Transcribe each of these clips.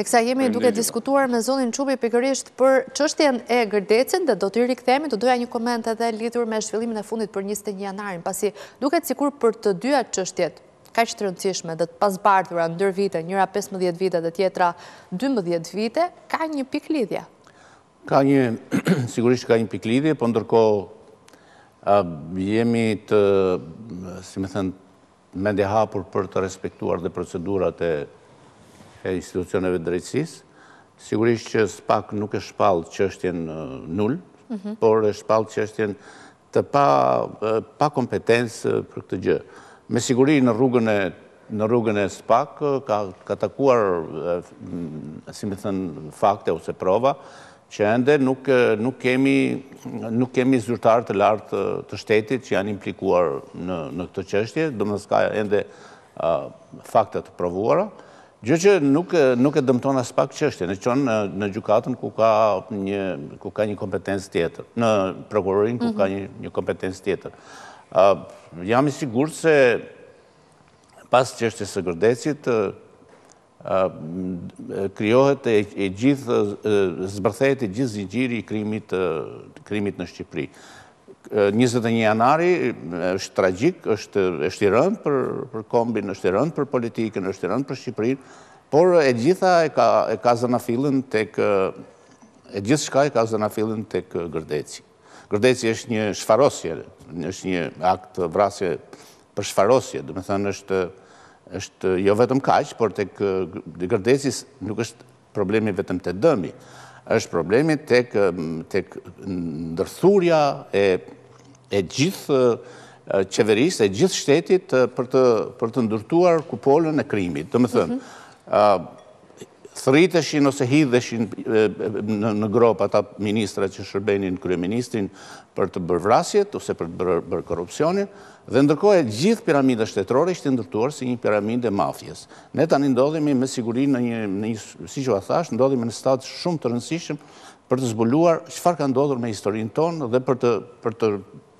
Teksa jemi duke diskutuar me zotin Çupi pikërisht për çështjen e Gërdecit dhe do t'i rikthehemi, do doja një koment edhe lidhur me zhvillimin e fundit për 21 janarin, pasi duket sikur për të dyja çështjet, kaq të rëndësishme dhe të pazbardhura ndër vite, njëra 15 vite dhe tjetra 12 vite, ka një pikëlidhje. Ka një, sigurisht ka një pikëlidhje, po ndërkohë jemi të, si me thënë, Mendje hapur për të respektuar dhe procedurat e institucioneve të drejtësisë. Sigurisht që SPAK nuk e shpall çështjen nul, por e shpall çështjen të pa pa kompetencë për këtë gjë. Me siguri në rrugën e në rrugën e SPAK ka ka takuar si me thënë fakte ose prova që ende nuk nuk kemi nuk kemi zyrtarë të lartë të shtetit që janë implikuar në në këtë çështje, domethënë s'ka ende fakte të provuara, gjë që nuk nuk e dëmton aspak çështjen, e çon në, në gjykatën ku ka një ku ka një kompetencë tjetër, në prokurorinë ku ka mhm. një, një kompetencë tjetër. Uh, jam i sigurt se pas çështjes së Gërdecit, krijohet e gjithë, zbërthehet e gjithë zinxhiri i krimit, krimit në Shqipëri. 21 janari është tragjik, është është i rëndë për për kombin, është i rëndë për politikën, është i rëndë për Shqipërinë, por e gjitha e ka e ka zanafillën tek e gjithçka e ka zanafillën tek Gërdeci. Gërdeci është një shfarosje, është një akt vrasje për shfarosje, domethënë është, është jo vetëm kaq, por tek Gërdeci s' nuk është problemi vetëm te dëmi, është problemi tek, tek ndërthurja e, e gjithë qeverisë, e gjithë shtetit për të, për të ndërtuar kupolën e krimit, domethënë, mhm. Thërriteshin ose hidheshin në gropë ata ministrat që shërbenin kryeministrin për të bërë vrasjet ose për të bërë korrupsionin dhe ndërkohë e gjithë piramida shtetërore ishte ndërtuar si një piramidë e mafies. Ne tani ndodhemi me siguri në një, në një siç ua thashë, ndodhemi në stad shumë të rëndësishëm për të zbuluar çfarë ka ndodhur me historinë tonë dhe për të për të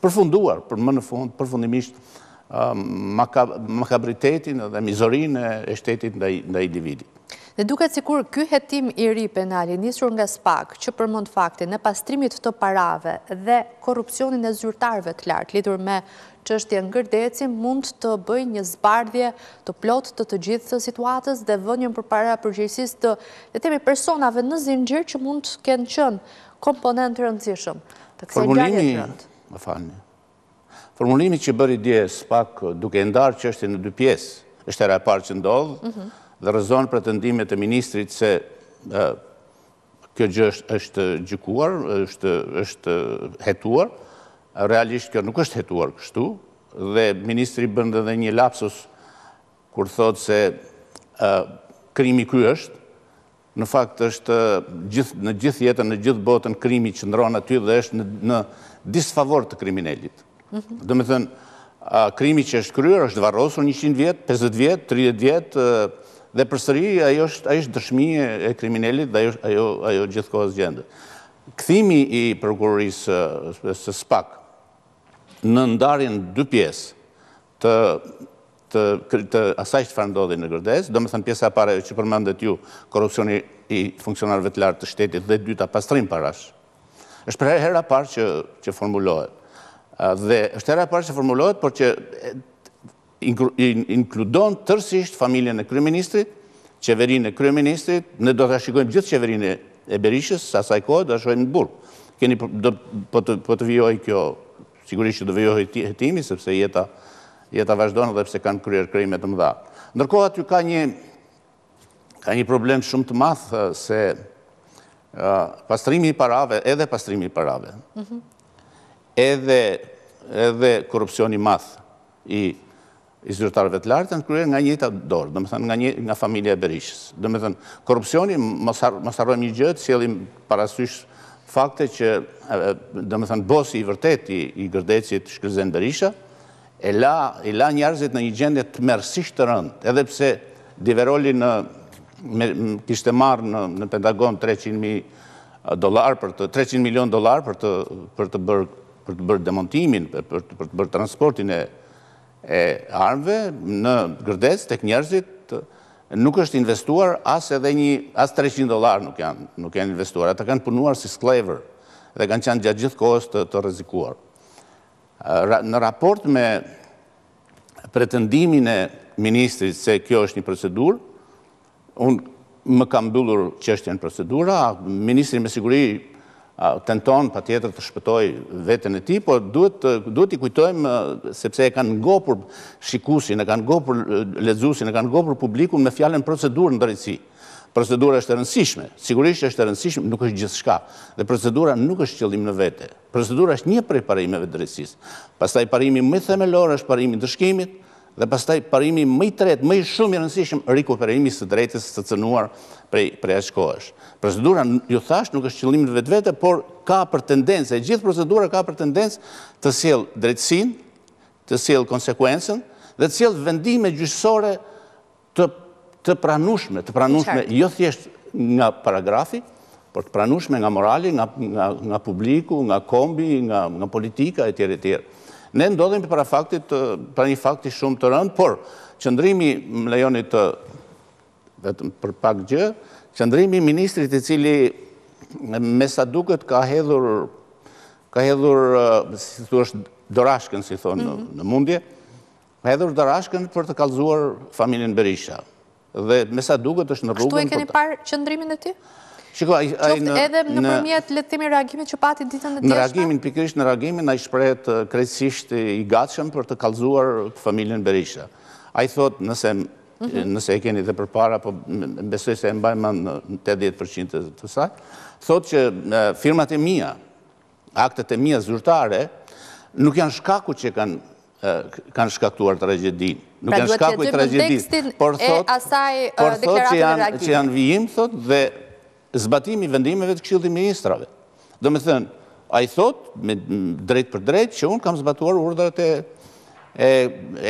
përfunduar për më në fund përfundimisht makabritetin dhe mizorinë e shtetit ndaj individit. Dhe duket sikur ky hetim i ri penal i nisur nga SPAK që përmend faktin e pastrimit të parave dhe korrupsionin e zyrtarëve të lartë lidhur me çështjen Gërdeci mund të bëjë një zbardhje të plotë të të gjithë situatës dhe vënien përpara përgjegjësisë të le të themi personave në zinxhir që mund të kenë qenë Komponent të rëndësishëm, të kësaj ngjarje të rëndë. Më falni. Formulimi që bëri dje SPAK duke e ndarë çështjen në dy pjesë, është hera e parë që ndodh mhm. dhe rrëzon pretendimet e ministrit se kjo gjë është gjykuar, është është hetuar. Realisht kjo nuk është hetuar kështu dhe ministri bën edhe një lapsus kur thotë se krimi ky është Në fakt është gjithë në gjithë jetën në gjithë botën krimi qëndron aty dhe është në në disfavor të kriminelit. Domethënë krimi që është kryer është varrosur 100 vjet, 50 vjet, 30 vjet dhe përsëri ajo është ai është dëshmi e kriminelit dhe ajo ajo ajo gjithkohës gjendet. Kthimi i prokurorisë së SPAK në ndarjen dy pjesë të të të asaj çfarë ndodhi në Gërdec, domethënë pjesa e parë ajo që përmendët ju, korrupsioni i funksionarëve të lartë të shtetit dhe e dyta pastrim parash. Është për herë hera e parë që që formulohet. Dhe është hera e parë që formulohet, por që inkludon tërësisht familjen e kryeministrit, qeverinë e kryeministrit, ne do ta shikojmë gjithë qeverinë e Berishës së asaj kohe do ta shohim në burg. Keni do po të po të vijojë kjo Sigurisht që do vijojë hetimi, sepse jeta jeta vazhdon edhe pse kanë kryer krime të mëdha. Ndërkohë aty ka një ka një problem shumë të madh se pastrimi i parave, edhe pastrimi i parave. Mhm. Edhe edhe korrupsioni i madh i i zyrtarëve të lartë janë kryer nga e njëjta dorë, domethënë nga një nga familja e Berishës. Domethënë, korrupsioni mos mos harrojmë një gjë, të sjellim parasysh fakte që domethënë bosi i vërtetë i, i Gërdecit, Shkëlzen Berisha, e la i la njerëzit në një gjendje tmerrësisht të rëndë, edhe pse Diveroli në me, kishte marrë në, në Pentagon 300.000 dollar për të 300 milion dollar për të për të bërë për të bërë demontimin, për, për të bërë transportin e e armëve në Gërdec tek njerëzit nuk është investuar as edhe një as treqind dollarë nuk janë nuk janë investuar ata kanë punuar si skllevër dhe kanë qenë gjatë gjithë kohës të të rrezikuar në raport me pretendimin e ministrit se kjo është një procedurë Unë e kam mbyllur çështjen procedura, ministri me siguri tenton patjetër të shpëtojë veten e tij, por duhet duhet t'i kujtojmë sepse e kanë ngopur shikuesin, e kanë ngopur lexuesin, e kanë ngopur publikun me fjalën procedurë në drejtësi. Procedura është e rëndësishme, sigurisht është e rëndësishme, nuk është gjithçka. Dhe procedura nuk është qëllim në vete. Procedura është një prej parimeve të drejtësisë. Pastaj parimi më themelor është parimi i ndëshkimit, Dhe pastaj parimi më i tretë, më i shumë i rëndësishëm, rikuperimi i së drejtës së cënuar prej aq kohësh. Procedura, ju thashë, nuk është qëllim në vetvete, por ka për tendencë, e gjithë procedura ka për tendencë të sjellë drejtësinë, të sjellë konsekuencën dhe të sjellë vendime gjyqësore të të pranushme, të pranushme jo thjesht nga paragrafi, por të pranushme nga morali, nga nga nga publiku, nga kombi, nga nga politika etj etj. Ne ndodhemi para faktit, para një fakti shumë të rëndë, por qëndrimi më lejoni të vetëm për pak gjë, qëndrimi i ministrit i cili me sa duket ka hedhur ka hedhur si të thuash dorashkën si thonë në mundje, Hedhur dorashkën për të kallëzuar familjen Berisha. Dhe me sa duket është në rrugën për ta... Kështu e keni parë qëndrimin e tij? Shiko, ai... Qoftë edhe nëpërmjet, le të themi, reagimit që pati ditën e djeshme? Në reagimin, pikërisht në reagimin, ai shprehet krejtësisht i gatshëm për të kallëzuar familjen Berisha. Ai thotë, nëse nëse e keni dhe përpara, po besoj se e mbaj mend në tetëdhjetë për qind të saj, thotë që firmat e mia, Aktet e mia zyrtare nuk janë shkaku që kanë shkaktuar tragjedinë. Pra nuk janë shkaku i tragjedisë. Por thotë, por thotë që janë që janë vijim thotë dhe zbatimi i vendimeve të Këshillit të Ministrave. Domethënë, ai thotë më drejtpërdrejt që unë kam zbatuar urdhrat e e,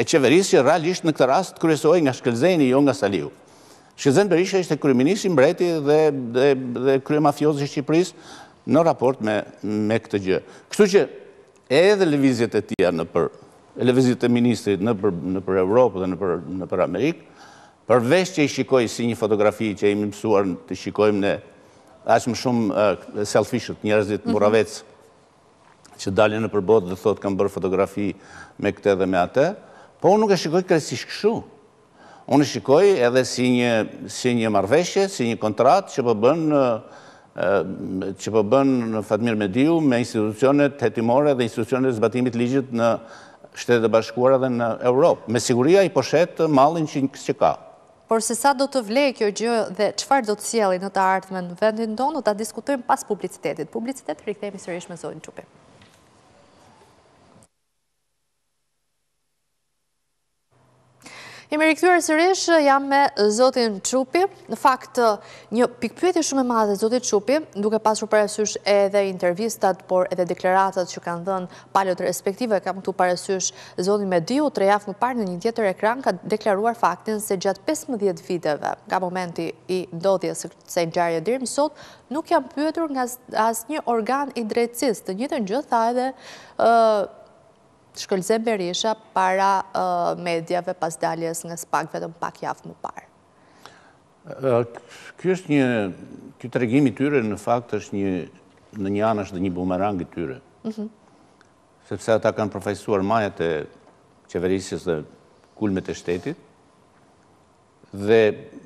e qeverisë që realisht në këtë rast kryesohej nga Shkëlzeni, jo nga Saliu. Shkëlzen Berisha ishte kryeministri, mbreti dhe dhe kryemafiozi i Shqipërisë në raport me me këtë gjë. Kështu që edhe lëvizjet e tija nëpër lëvizjet e ministrit nëpër nëpër Europë dhe nëpër nëpër Amerikë, përveç që i shikoj si një fotografi që jemi mësuar t'i shikojmë ne aq më shumë uh, selfishët, njerëzit burracakë që dalin nëpër botë dhe thotë kam bërë fotografi me këtë dhe me atë, po unë nuk e shikoj krejtësisht kështu. Unë e shikoj edhe si një si një marrëveshje, si një kontratë që po bën që po bën Fatmir Mediu me institucionet hetimore dhe institucionet e zbatimit të ligjit në Shtetet e Bashkuara dhe në Europë. Me siguri ai po shet mallin që që ka. Por se sa do të vlejë kjo gjë dhe çfarë do të sjellë në të ardhmen në vendin tonë, do ta diskutojmë pas publicitetit. Publicitet, rikthehemi sërish me zotin Çupi. Jemi rikthyer sërish, jam me zotin Çupi. Në fakt, një pikëpyetje shumë e madhe, zoti Çupi, duke pasur parasysh edhe intervistat, por edhe deklaratat që kanë dhënë palët respektive, kam këtu parasysh zotin Mediu, tre javë më parë në një tjetër ekran, ka deklaruar faktin se gjatë 15 viteve, nga momenti i ndodhjes së kësaj ngjarje e deri më sot, nuk jam pyetur nga asnjë organ i drejtësisë, të njëjtën gjë tha edhe Shkëlzen Berisha para mediave pas daljes nga SPAK vetëm pak javë më parë. Ky është një, ky tregim i tyre në fakt është një, në një anë është dhe një bumerang i tyre. Mhm. Sepse ata kanë përfaqësuar majat e qeverisjes dhe kulmet e shtetit. Dhe i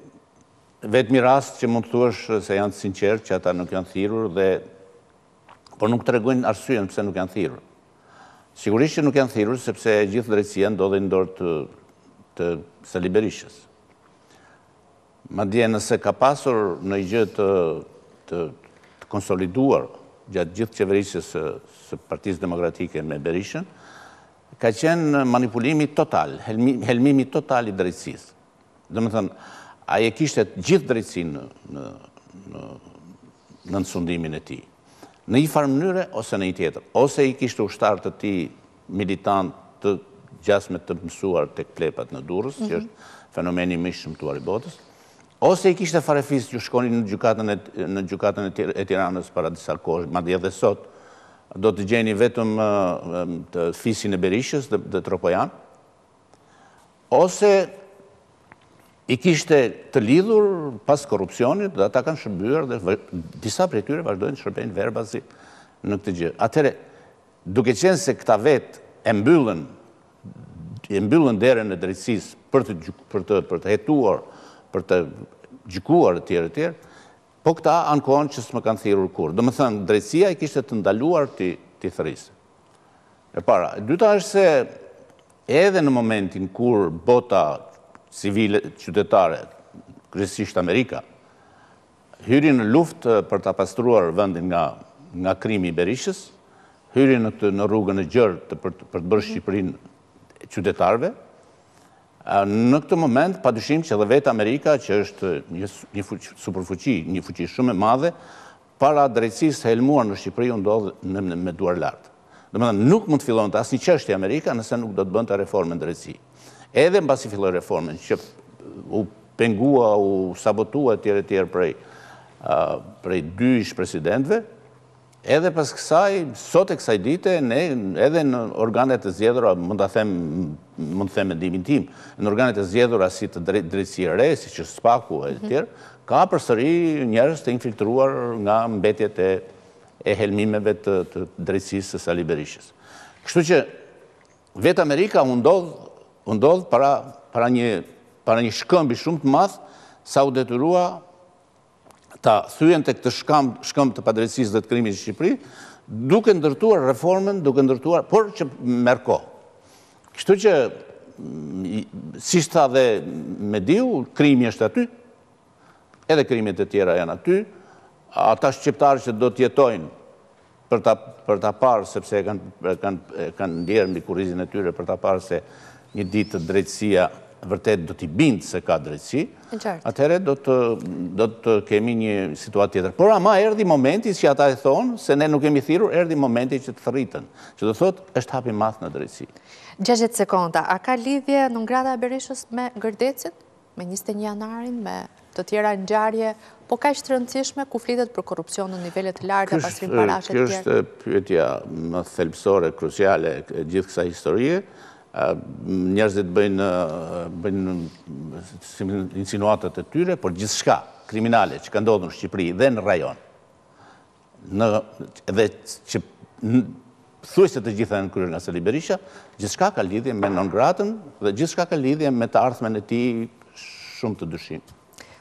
vetmi rast që mund të thuash se janë të sinqertë që ata nuk janë thirrur dhe por nuk tregojnë arsyen pse nuk janë thirrur. Sigurisht që nuk janë thirrur sepse e gjithë drejtësia ndodhej në dorë të Sali Berishës. Madje nëse ka pasur ndonjë gjë të të të konsoliduar gjatë gjithë qeverisjes së, së Partisë Demokratike me Berishën, ka qenë manipulimi total, helmimi total i drejtësisë. Domethënë, ai e kishte gjithë drejtësinë nën sundimin e tij. Në një farë mënyre, ose në një tjetër. Ose i kishte ushtarë të tij militantë të gjasme të mësuar tek Plepat në Durrës, që është fenomeni më i shëmtuar i botës, ose i kishte farefis që shkoni në gjykatën e Tiranës para disa kohë, madje dhe sot, do të gjeni vetëm fisin e Berishës dhe tropojanë, ose i kishte të lidhur pas korrupsionit dhe ata kanë shërbyer dhe disa prej tyre vazhdojnë të shërbejnë verbazi në këtë gjë. Atëherë, duke qenë se këta vetë e mbyllën e mbyllën derën e drejtësisë për të për të për të hetuar, për të gjykuar etj etj, po këta ankohen që s'më kanë thirrur kurrë. Domethënë, drejtësia i kishte të ndaluar t'i t'i thërrisë. E para, e dyta është se edhe në momentin kur bota civile qytetare, kryesisht Amerika, hyri në luftë për ta pastruar vendin nga nga krimi i Berishës, hyri në këtë në rrugën e gjërë të për, për të bërë Shqipërinë e qytetarëve. Në këtë moment, pa dyshim që edhe vetë Amerika, që është një, një fuqi, superfuqi, një fuqi shumë e madhe, Para drejtësisë së helmuar në Shqipëri u ndodh me duar lart. Domethënë, nuk mund të fillonte asnjë çështje Amerika nëse nuk do të bënte reformën në drejtësi. Edhe mbasi filloi reformën, që u pengua, u sabotua etj etj prej prej dy ish-presidentëve, edhe pas kësaj, sot e kësaj dite, ne edhe në organet e zgjedhura, mund ta them, mund të them mendimin tim, në organet e zgjedhura si të drejtësi e re, siç është SPAK-u etj, Ka përsëri njerëz të infiltruar nga mbetjet e helmimeve të drejtësisë së Sali Berishës. Kështu që vetë Amerika u ndodh u ndodh para para një para një shkëmbi shumë të madh sa u detyrua ta thyen të këtë shkam, shkëmb të padrejtësisë dhe të krimit në Shqipëri, duke ndërtuar reformën, duke ndërtuar, por që merr kohë. Kështu që, siç tha dhe Mediu, krimi është aty, edhe krimet e tjera janë aty, ata shqiptarë që do të jetojnë për ta për ta parë sepse e kanë kanë kanë ndier mbi kurrizin e tyre për ta parë se një ditë drejtësia vërtet do t'i bindë se ka drejtësi. atëhere do të kemi një situatë tjetër. Por ama erdhi momenti, që ata e thonë, se ne nuk jemi thirrur, erdhi momenti që të thërriten, që do të thotë, është hap i madh në drejtësi. 60 sekonda, a ka lidhje non grata e Berishës me Gërdecin, me 21 janarin, me të tjera ngjarje, po kaq të rëndësishme, ku flitet për korrupsion në nivelet të larta, pastrim parash e të tjera? Kjo është pyetja më thelbësore, kruciale, e gjithë kësaj historie, Njerëzit bëjnë bëjnë insinuatat e tyre, por gjithçka kriminale që ka ndodhur në Shqipëri dhe në rajon, edhe që thuajse të gjitha janë kryer nga Sali Berisha, gjithçka ka lidhje me non gratën dhe gjithçka ka lidhje me të ardhmen e tij shumë të dyshimtë.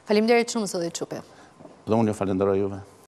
Faleminderit shumë Zoti Çupi. Dhe unë ju falenderoj juve.